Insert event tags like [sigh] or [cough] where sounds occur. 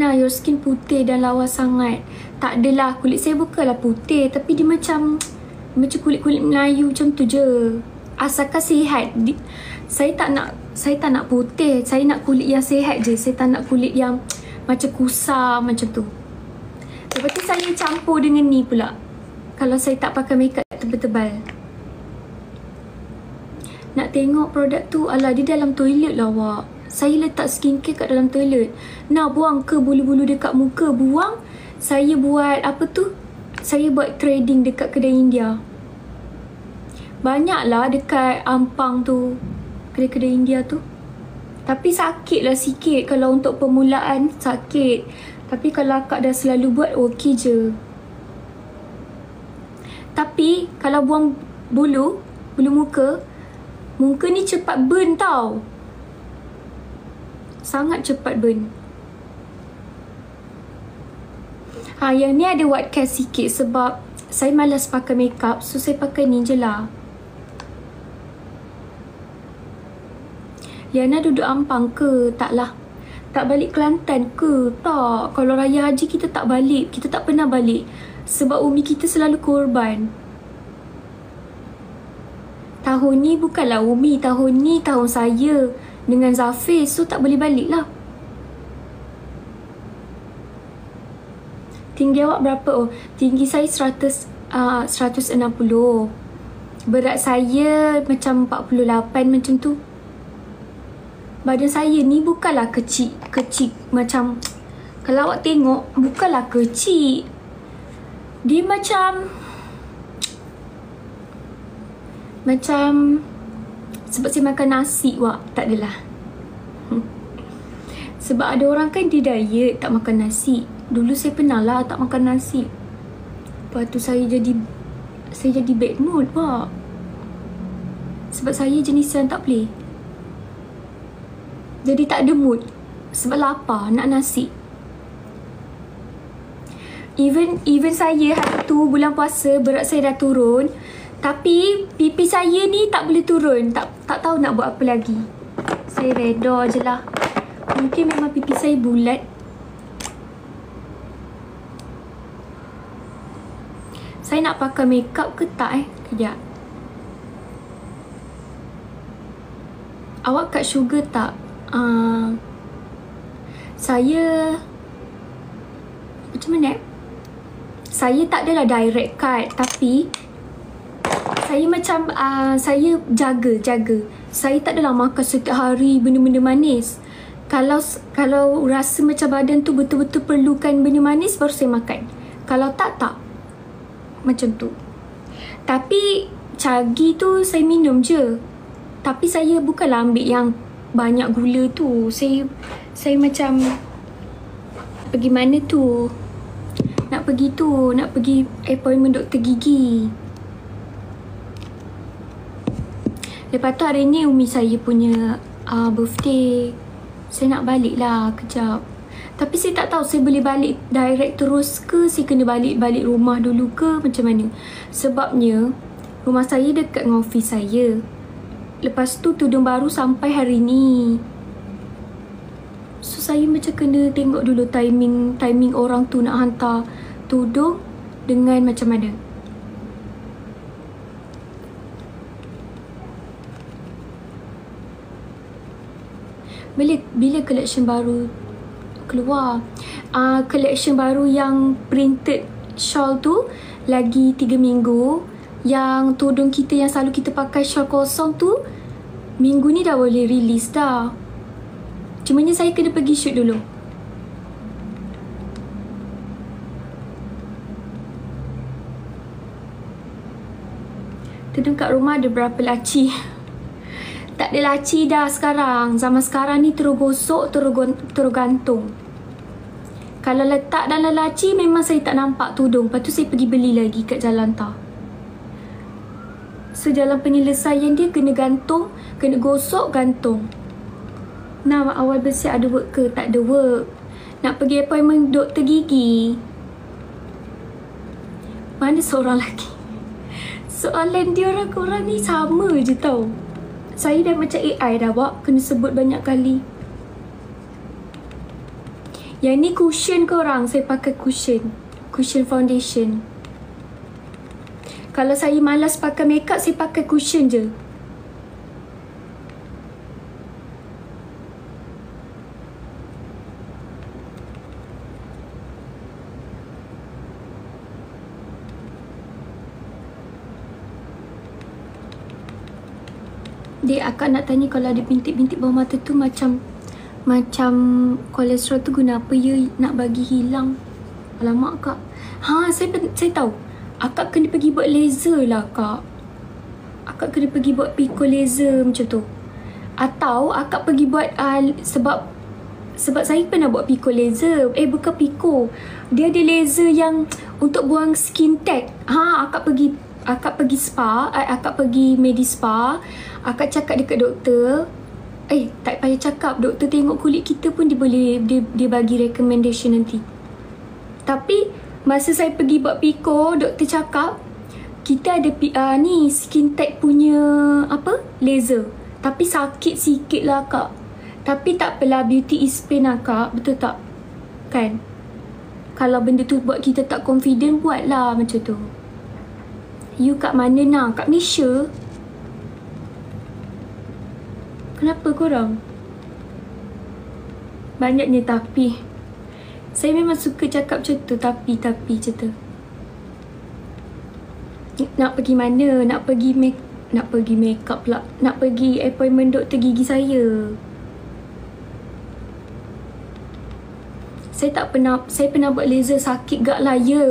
Nah, your skin putih dan lawa sangat. Tak adalah, kulit saya bukanlah putih. Tapi dia macam, macam kulit-kulit Melayu macam tu je. Asalkan sihat. Di, saya tak nak saya tak nak putih. Saya nak kulit yang sihat je. Saya tak nak kulit yang macam kusam macam tu. Lepas tu saya campur dengan ni pula. Kalau saya tak pakai makeup tebal-tebal. Nak tengok produk tu, ala di dalam toilet lah awak. Saya letak skincare kat dalam toilet. Nak buang ke bulu-bulu dekat muka? Buang. Saya buat apa tu? Saya buat trading dekat kedai India. Banyaklah dekat Ampang tu. Kedai-kedai India tu. Tapi sakit lah sikit kalau untuk permulaan sakit. Tapi kalau akak dah selalu buat okey je. Tapi kalau buang bulu, bulu muka, muka ni cepat burn tau sangat cepat burn. Ha, yang ni ada white cast sikit sebab saya malas pakai makeup so saya pakai ni je lah. Yana duduk Ampang ke? Taklah. Tak balik Kelantan ke? Tak. Kalau raya haji kita tak balik. Kita tak pernah balik. Sebab umi kita selalu korban. Tahun ni bukanlah umi. Tahun ni tahun saya dengan Zafir so tak boleh balik lah. Tinggi awak berapa? Oh, tinggi saya 100 uh, 160. Berat saya macam 48 macam tu. Badan saya ni bukanlah kecil, kecil macam kalau awak tengok bukanlah kecil. Dia macam macam sebab saya makan nasi wak. Tak adalah. Sebab ada orang kan dia diet Tak makan nasi. Dulu saya pernah lah tak makan nasi. Lepas tu saya jadi Saya jadi bad mood wak. Sebab saya jenis yang tak boleh. Jadi tak ada mood. Sebab lapar nak nasi. Even even saya hari tu bulan puasa berat saya dah turun tapi pipi saya ni tak boleh turun. Tak tak tahu nak buat apa lagi. Saya reda je lah. Mungkin memang pipi saya bulat. Saya nak pakai makeup ke tak eh? Kejap. Awak kat sugar tak? Uh, saya... Macam mana eh? Saya tak adalah direct cut tapi saya macam uh, saya jaga jaga. Saya tak adalah makan setiap hari benda-benda manis. Kalau kalau rasa macam badan tu betul-betul perlukan benda manis baru saya makan. Kalau tak tak. Macam tu. Tapi cagi tu saya minum je. Tapi saya bukanlah ambil yang banyak gula tu. Saya saya macam pergi mana tu? Nak pergi tu, nak pergi appointment doktor gigi. Lepas tu hari ni Umi saya punya uh, birthday. Saya nak balik lah kejap. Tapi saya tak tahu saya boleh balik direct terus ke saya kena balik-balik rumah dulu ke macam mana. Sebabnya rumah saya dekat dengan office saya. Lepas tu tudung baru sampai hari ni. So saya macam kena tengok dulu timing timing orang tu nak hantar tudung dengan macam mana. Bila bila collection baru keluar? Uh, collection baru yang printed shawl tu lagi 3 minggu. Yang tudung kita yang selalu kita pakai shawl kosong tu minggu ni dah boleh release dah. Cumanya saya kena pergi shoot dulu. Tudung kat rumah ada berapa laci? [laughs] Tak ada laci dah sekarang. Zaman sekarang ni terus gosok, terus, gantung. Kalau letak dalam laci memang saya tak nampak tudung. Lepas tu saya pergi beli lagi kat jalan ta. So jalan penyelesaian dia kena gantung, kena gosok, gantung. Nah, awal bersih ada work ke? Tak ada work. Nak pergi appointment doktor gigi. Mana seorang lagi? Soalan dia orang-orang ni sama je tau. Saya dah macam AI dah buat Kena sebut banyak kali Yang ni cushion korang. Saya pakai cushion. Cushion foundation. Kalau saya malas pakai makeup, saya pakai cushion je. Dek, akak nak tanya kalau ada bintik-bintik bawah mata tu macam macam kolesterol tu guna apa ya nak bagi hilang? Alamak kak. Ha, saya saya tahu. Akak kena pergi buat laser lah kak. Akak kena pergi buat pico laser macam tu. Atau akak pergi buat uh, sebab sebab saya pernah buat pico laser. Eh bukan pico. Dia ada laser yang untuk buang skin tag. Ha, akak pergi akak pergi spa, akak pergi medi spa akak cakap dekat doktor eh tak payah cakap doktor tengok kulit kita pun dia boleh dia, dia bagi recommendation nanti. Tapi masa saya pergi buat piko doktor cakap kita ada uh, ni skin tag punya apa laser. Tapi sakit sikit lah kak. Tapi tak apalah beauty is pain lah kak. Betul tak? Kan? Kalau benda tu buat kita tak confident buatlah macam tu you kat mana nak kat Malaysia Kenapa korang? Banyaknya tapi. Saya memang suka cakap macam tu. Tapi-tapi macam tu. Nak pergi mana? Nak pergi make nak pergi make up pula. Nak pergi appointment doktor gigi saya. Saya tak pernah saya pernah buat laser sakit gak lah ya.